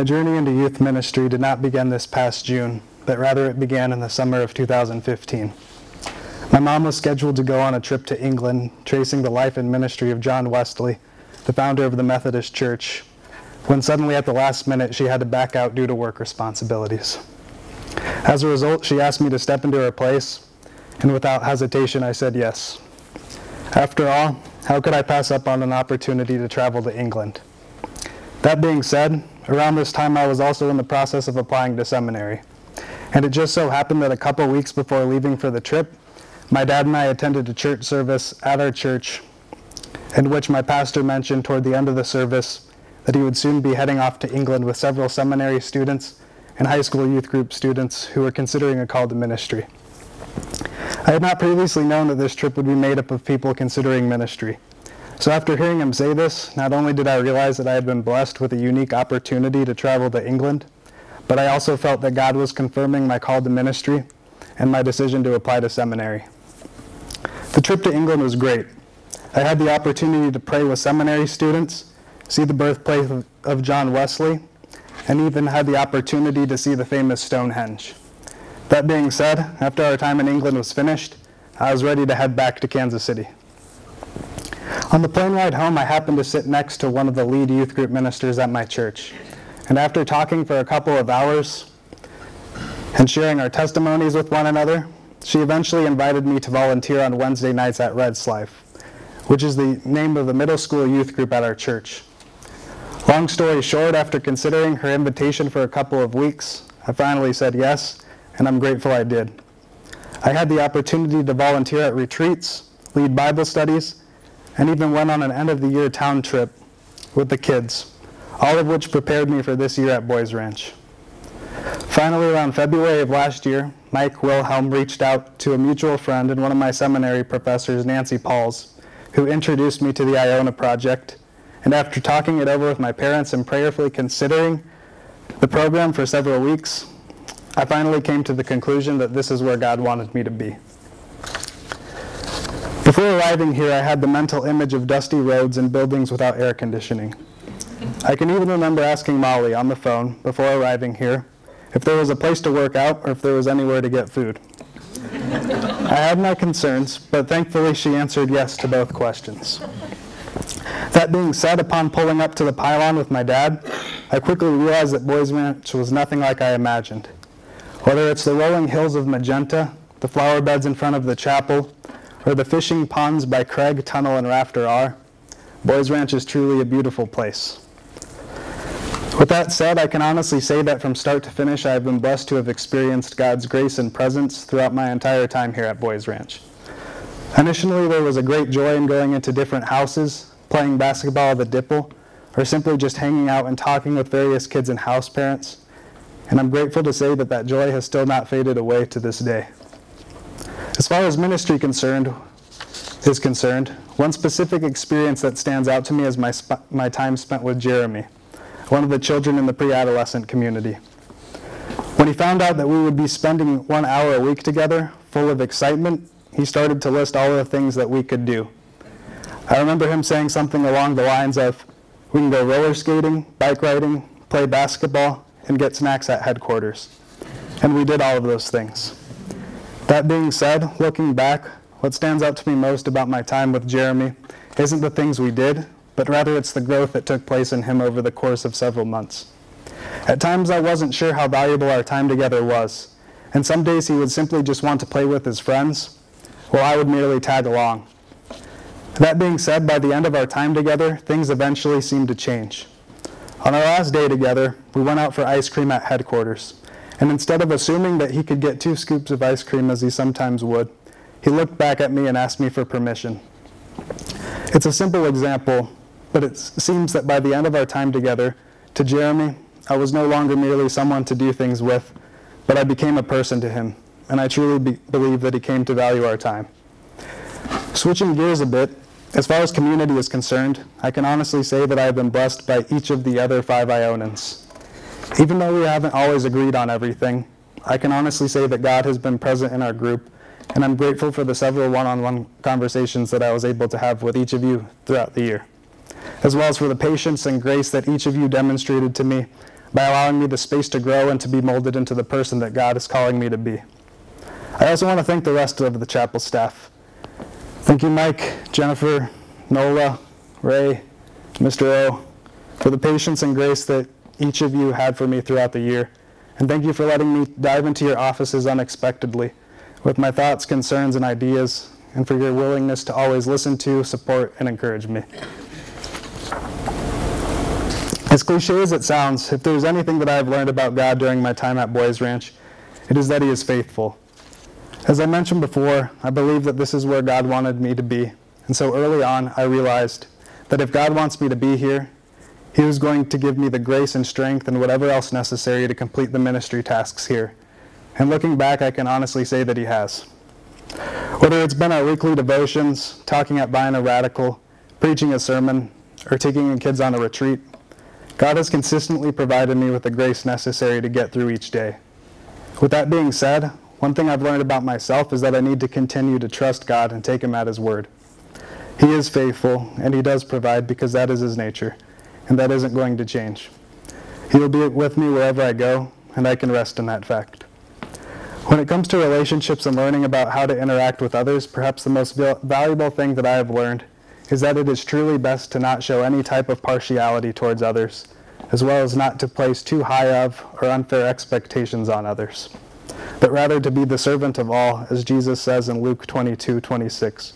My journey into youth ministry did not begin this past June, but rather it began in the summer of 2015. My mom was scheduled to go on a trip to England, tracing the life and ministry of John Wesley, the founder of the Methodist Church, when suddenly at the last minute she had to back out due to work responsibilities. As a result, she asked me to step into her place, and without hesitation, I said yes. After all, how could I pass up on an opportunity to travel to England? That being said, around this time I was also in the process of applying to seminary. And it just so happened that a couple weeks before leaving for the trip, my dad and I attended a church service at our church in which my pastor mentioned toward the end of the service that he would soon be heading off to England with several seminary students and high school youth group students who were considering a call to ministry. I had not previously known that this trip would be made up of people considering ministry. So after hearing him say this, not only did I realize that I had been blessed with a unique opportunity to travel to England, but I also felt that God was confirming my call to ministry and my decision to apply to seminary. The trip to England was great. I had the opportunity to pray with seminary students, see the birthplace of John Wesley, and even had the opportunity to see the famous Stonehenge. That being said, after our time in England was finished, I was ready to head back to Kansas City. On the plane ride home, I happened to sit next to one of the lead youth group ministers at my church. And after talking for a couple of hours and sharing our testimonies with one another, she eventually invited me to volunteer on Wednesday nights at Red's Life, which is the name of the middle school youth group at our church. Long story short, after considering her invitation for a couple of weeks, I finally said yes, and I'm grateful I did. I had the opportunity to volunteer at retreats, lead Bible studies, and even went on an end of the year town trip with the kids, all of which prepared me for this year at Boys Ranch. Finally, around February of last year, Mike Wilhelm reached out to a mutual friend and one of my seminary professors, Nancy Pauls, who introduced me to the Iona Project. And after talking it over with my parents and prayerfully considering the program for several weeks, I finally came to the conclusion that this is where God wanted me to be. Before arriving here, I had the mental image of dusty roads and buildings without air conditioning. I can even remember asking Molly on the phone before arriving here if there was a place to work out or if there was anywhere to get food. I had my concerns, but thankfully she answered yes to both questions. That being said, upon pulling up to the pylon with my dad, I quickly realized that Boys Ranch was nothing like I imagined. Whether it's the rolling hills of magenta, the flower beds in front of the chapel, or the fishing ponds by Craig, Tunnel, and Rafter are, Boys Ranch is truly a beautiful place. With that said, I can honestly say that from start to finish, I have been blessed to have experienced God's grace and presence throughout my entire time here at Boys Ranch. Initially, there was a great joy in going into different houses, playing basketball at the Dipple, or simply just hanging out and talking with various kids and house parents. And I'm grateful to say that that joy has still not faded away to this day. As far as ministry concerned is concerned, one specific experience that stands out to me is my, my time spent with Jeremy, one of the children in the pre-adolescent community. When he found out that we would be spending one hour a week together, full of excitement, he started to list all the things that we could do. I remember him saying something along the lines of, we can go roller skating, bike riding, play basketball, and get snacks at headquarters. And we did all of those things. That being said, looking back, what stands out to me most about my time with Jeremy isn't the things we did, but rather it's the growth that took place in him over the course of several months. At times I wasn't sure how valuable our time together was, and some days he would simply just want to play with his friends, while I would merely tag along. That being said, by the end of our time together, things eventually seemed to change. On our last day together, we went out for ice cream at headquarters, And instead of assuming that he could get two scoops of ice cream as he sometimes would, he looked back at me and asked me for permission. It's a simple example, but it seems that by the end of our time together, to Jeremy, I was no longer merely someone to do things with, but I became a person to him, and I truly be believe that he came to value our time. Switching gears a bit, as far as community is concerned, I can honestly say that I have been blessed by each of the other five Ionans. Even though we haven't always agreed on everything, I can honestly say that God has been present in our group, and I'm grateful for the several one-on-one conversations that I was able to have with each of you throughout the year, as well as for the patience and grace that each of you demonstrated to me by allowing me the space to grow and to be molded into the person that God is calling me to be. I also want to thank the rest of the chapel staff. Thank you, Mike, Jennifer, Nola, Ray, Mr. O, for the patience and grace that each of you had for me throughout the year. And thank you for letting me dive into your offices unexpectedly with my thoughts, concerns, and ideas, and for your willingness to always listen to, support, and encourage me. As cliche as it sounds, if there's anything that I've learned about God during my time at Boys Ranch, it is that He is faithful. As I mentioned before, I believe that this is where God wanted me to be. And so early on, I realized that if God wants me to be here, He was going to give me the grace and strength and whatever else necessary to complete the ministry tasks here. And looking back, I can honestly say that He has. Whether it's been our weekly devotions, talking at Vine a Radical, preaching a sermon, or taking the kids on a retreat, God has consistently provided me with the grace necessary to get through each day. With that being said, one thing I've learned about myself is that I need to continue to trust God and take Him at His word. He is faithful, and He does provide because that is His nature, and that isn't going to change. He will be with me wherever I go, and I can rest in that fact. When it comes to relationships and learning about how to interact with others, perhaps the most valuable thing that I have learned is that it is truly best to not show any type of partiality towards others, as well as not to place too high of or unfair expectations on others, but rather to be the servant of all, as Jesus says in Luke 22 26.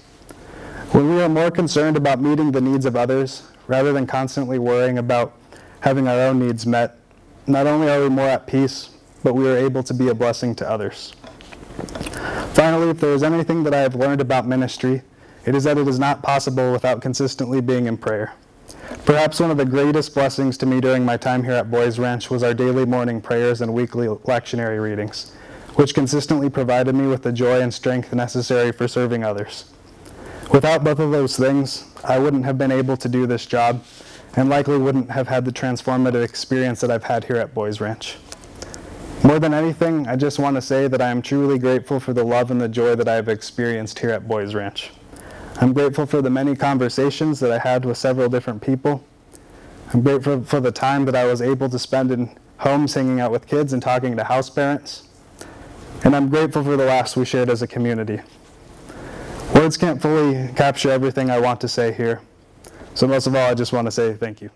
When we are more concerned about meeting the needs of others, rather than constantly worrying about having our own needs met, not only are we more at peace, but we are able to be a blessing to others. Finally, if there is anything that I have learned about ministry, it is that it is not possible without consistently being in prayer. Perhaps one of the greatest blessings to me during my time here at Boys Ranch was our daily morning prayers and weekly lectionary readings, which consistently provided me with the joy and strength necessary for serving others. Without both of those things, I wouldn't have been able to do this job and likely wouldn't have had the transformative experience that I've had here at Boys Ranch. More than anything, I just want to say that I am truly grateful for the love and the joy that I have experienced here at Boys Ranch. I'm grateful for the many conversations that I had with several different people. I'm grateful for the time that I was able to spend in homes hanging out with kids and talking to house parents. And I'm grateful for the laughs we shared as a community. Words can't fully capture everything I want to say here. So most of all, I just want to say thank you.